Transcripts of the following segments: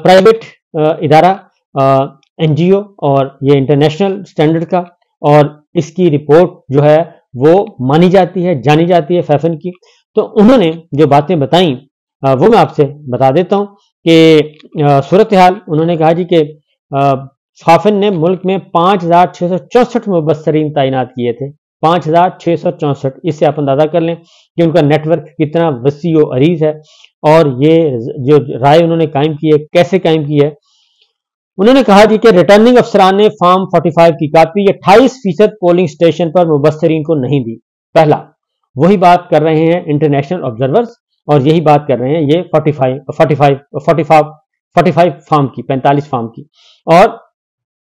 Private इदारा NGO और ये इंटरनेशनल स्टैंडर्ड का और इसकी रिपोर्ट जो है वो मानी जाती है, जानी जाती है फैफन की। तो उन्होंने जो बातें बताई वो मैं आपसे बता देता हूँ कि सूरत हाल उन्होंने कहा जी कि फाफिन ने मुल्क में पाँच हज़ार छह सौ चौसठ मुबसरीन तैनात किए थे। पाँच हज़ार छह सौ चौसठ। इससे आप अंदाज़ा कर लें कि उनका नेटवर्क कितना वसी अरीज है और ये जो राय उन्होंने कायम की है, कैसे कायम की है? उन्होंने कहा कि रिटर्निंग अफसरान ने फॉर्म 45 की कापी अट्ठाईस फ़ीसद पोलिंग स्टेशन पर मुबसरीन को नहीं दी। पहला, वही बात कर रहे हैं इंटरनेशनल ऑब्जर्वर्स और यही बात कर रहे हैं ये 45 45 45 45 फार्म की 45 फार्म की। और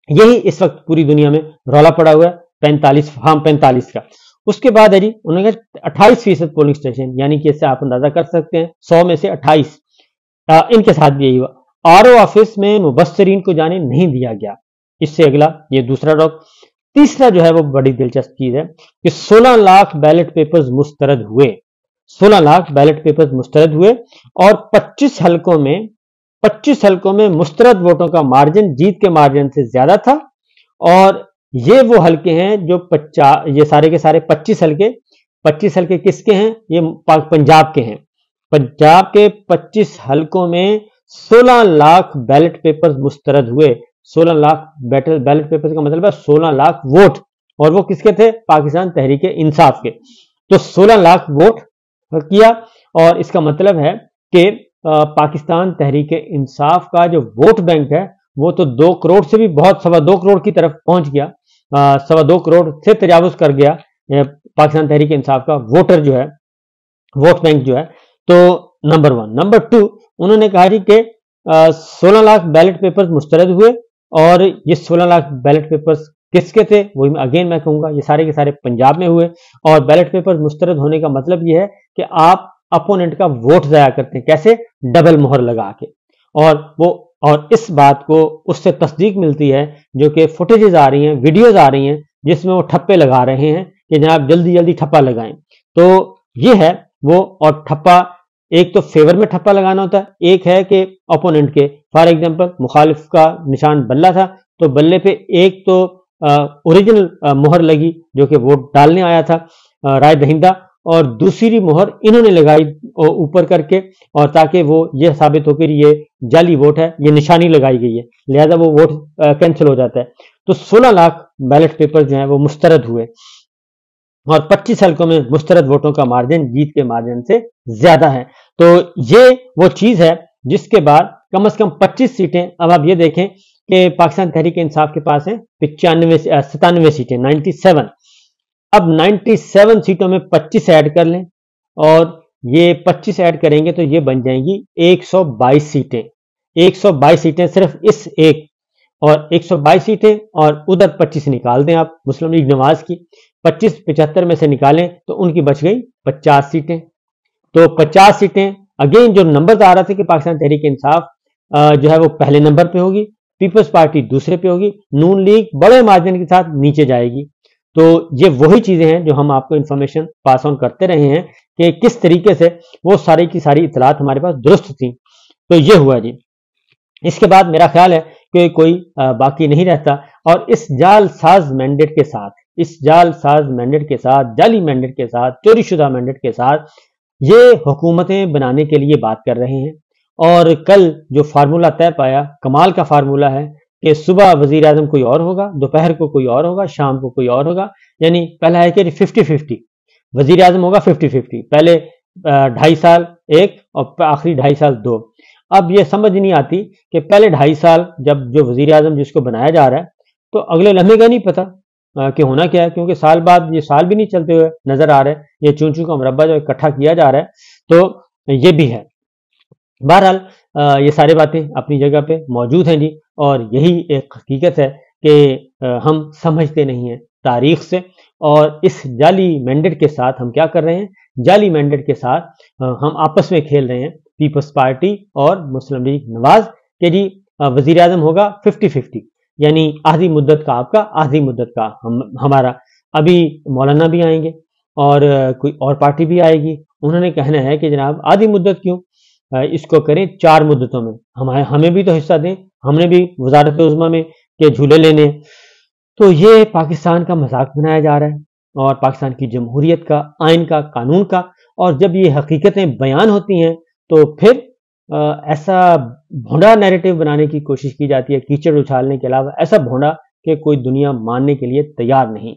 यही इस वक्त पूरी दुनिया में रौला पड़ा हुआ है। पैंतालीस फार्म पैंतालीस का। उसके बाद है जी उन्होंने कहा अट्ठाईस फ़ीसद पोलिंग स्टेशन यानी कि इससे आप अंदाज़ा कर सकते हैं, सौ में से अट्ठाईस इनके साथ भी यही हुआ। आर ऑफ़िस में मुबसरीन को जाने नहीं दिया गया। इससे अगला, ये दूसरा डॉक तीसरा जो है, वो बड़ी दिलचस्प चीज़ है कि 16 लाख बैलेट पेपर्स मुस्तरद हुए। 16 लाख बैलेट पेपर्स मुस्तरद हुए और 25 हलकों में 25 हलकों में मुस्तरद वोटों का मार्जिन जीत के मार्जिन से ज़्यादा था और ये वो हल्के हैं जो पच्चा, ये सारे के सारे पच्चीस हल्के पच्चीस हल्के किसके हैं? ये पंजाब के हैं। पंजाब के पच्चीस हल्कों में 16 लाख बैलेट पेपर मुस्तरद हुए। 16 लाख बैलेट पेपर का मतलब है 16 लाख वोट। और वो किसके थे? पाकिस्तान तहरीक इंसाफ के। तो 16 लाख वोट किया और इसका मतलब है कि पाकिस्तान तहरीक इंसाफ का जो वोट बैंक है, वो तो दो करोड़ से भी बहुत, सवा दो करोड़ की तरफ़ पहुँच गया। सवा दो करोड़ से तजावज कर गया पाकिस्तान तहरीक इंसाफ का वोटर जो है, वोट बैंक जो है तो नंबर वन। नंबर टू, उन्होंने कहा जी कि सोलह लाख बैलेट पेपर्स मुस्तरद हुए और ये सोलह लाख बैलेट पेपर्स किसके थे, वही अगेन मैं कहूँगा, ये सारे के सारे पंजाब में हुए और बैलेट पेपर मुस्तरद होने का मतलब ये है कि आप अपोनेंट का वोट ज़ाया करते हैं। कैसे? डबल मोहर लगा के। और वो, और इस बात को उससे तस्दीक मिलती है जो कि फुटेजेज आ रही हैं वीडियोज़ आ रही हैं, जिसमें वो ठप्पे लगा रहे हैं कि जनाब जल्दी जल्दी ठप्पा लगाएँ। तो ये है वो, और ठप्पा, एक तो फेवर में ठप्पा लगाना होता है, एक है कि ओपोनेंट के। फॉर एग्जांपल मुखालिफ का निशान बल्ला था तो बल्ले पे एक तो ओरिजिनल मोहर लगी जो कि वोट डालने आया था राय दहिंदा। और दूसरी मोहर इन्होंने लगाई ऊपर करके, और ताकि वो ये साबित हो होकर ये जाली वोट है, ये निशानी लगाई गई है। लिहाजा वो वोट कैंसिल हो जाता है। तो 16 लाख बैलेट पेपर जो है वो मुस्तरद हुए। और 25 हल्कों में मुस्तरद वोटों का मार्जिन, जीत के मार्जिन से ज़्यादा है। तो ये वो चीज़ है जिसके बाद कम अज कम 25 सीटें, अब आप ये देखें कि पाकिस्तान तहरीक इंसाफ के पास है, पिचानवे सतानवे सीटें 97 अब 97 सीटों में 25 ऐड कर लें और ये 25 ऐड करेंगे तो ये बन जाएँगी 122 सीटें। 122 सीटें सिर्फ़ इस एक और 122 सीटें और उधर 25 निकाल दें आप, मुस्लिम लीग नवाज़ की। 25 पिछहत्तर में से निकालें तो उनकी बच गई 50 सीटें। तो 50 सीटें, अगेन जो नंबर आ रहा था कि पाकिस्तान तहरीक इंसाफ जो है वो पहले नंबर पे होगी पीपल्स पार्टी दूसरे पे होगी, नून लीग बड़े मार्जिन के साथ नीचे जाएगी। तो ये वही चीज़ें हैं जो हम आपको इंफॉर्मेशन पास ऑन करते रहे हैं कि किस तरीके से वो सारी की सारी इतलात हमारे पास दुरुस्त थी। तो ये हुआ जी। इसके बाद मेरा ख्याल है कि कोई बाकी नहीं रहता। और इस जाल साज मैंडेट के साथ, इस जाल साज मैंडेट के साथ, जाली मैंडेट के साथ चोरी शुदा मैंडेट के साथ ये हुकूमतें बनाने के लिए बात कर रहे हैं। और कल जो फार्मूला तय पाया, कमाल का फार्मूला है कि सुबह वज़ीर आज़म कोई और होगा, दोपहर को कोई और होगा, शाम को कोई और होगा, यानी पहला है कि फिफ्टी फिफ्टी वज़ीर आज़म होगा फिफ्टी फिफ्टी पहले ढाई साल एक और आखिरी ढाई साल दो। अब ये समझ नहीं आती कि पहले ढाई साल जब जो वज़ीर आज़म जिसको बनाया जा रहा है तो अगले लम्हे का नहीं पता कि होना क्या है, क्योंकि साल बाद, ये साल भी नहीं चलते हुए नज़र आ रहे, ये चूं चूं का मुरबा जो इकट्ठा किया जा रहा है तो ये भी है। बहरहाल ये सारी बातें अपनी जगह पे मौजूद हैं जी। और यही एक हकीकत है कि हम समझते नहीं हैं तारीख से। और इस जाली मैंडेट के साथ हम क्या कर रहे हैं? जाली मैंडेट के साथ हम आपस में खेल रहे हैं पीपल्स पार्टी और मुस्लिम लीग नवाज़ के जी। वज़ीर आज़म होगा फिफ्टी फिफ्टी यानी आधी मुद्दत का आपका, आधी मुद्दत का हम, हमारा। अभी मौलाना भी आएँगे और कोई और पार्टी भी आएगी। उन्होंने कहना है कि जनाब, आधी मुद्दत क्यों? इसको करें चार मुद्दतों में। हम हमें भी तो हिस्सा दें हमने भी वजारत उजमा में के झूले लेने तो ये पाकिस्तान का मज़ाक बनाया जा रहा है और पाकिस्तान की जमहूरियत का आइन का कानून का और जब ये हकीकतें बयान होती हैं तो फिर आ, ऐसा भोंडा नैरेटिव बनाने की कोशिश की जाती है कीचड़ उछालने के अलावा ऐसा भोंडा कि कोई दुनिया मानने के लिए तैयार नहीं।